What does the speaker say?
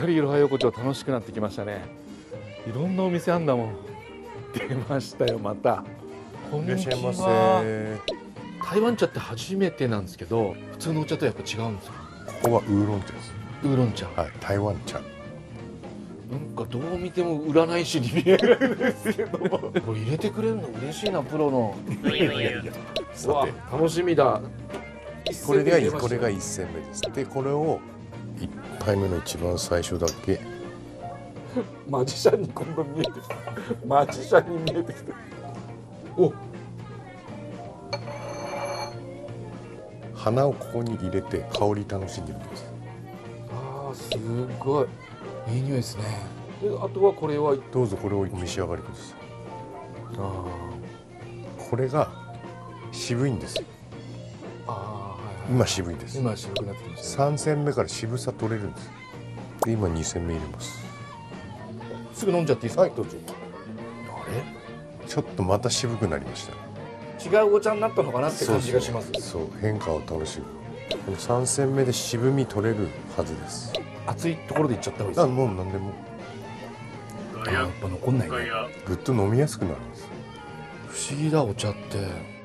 かりいろは横丁楽しくなってきましたね。いろんなお店あんだもん。出ましたよまた。こんにちしゃいませは。台湾茶って初めてなんですけど普通のお茶とやっぱ違うんですか？ここはウーロン茶です。ウーロン茶。はい台湾茶。なんかどう見ても占い師に見えるんですけど。も これ入れてくれるの嬉しいなプロの。いやいやいや。さて楽しみだ。これがこれが1戦目です。でこれを1杯目の一番最初だけ。マジシャンに今度見えてきた。マジシャンに見えてきた。お。花をここに入れて香り楽しんでみてくださいあーすごい。いい匂いですね。であとはこれはどうぞこれをお召し上がりください。あこれが渋いんです。よーあー。はいはい今渋いです。今白くなってきましたね。3戦目から渋さ取れるんです。で今2戦目入れます。すぐ飲んじゃっていいですか、はい。どうぞあちょっとまた渋くなりました。違うお茶になったのかなって感じがします。そう変化を楽しむ。この3戦目で渋み取れるはずです。熱いところでいっちゃった方がいいです。もう何でも。あやっぱ残んないね。ぐっと飲みやすくなるんです不思議だお茶って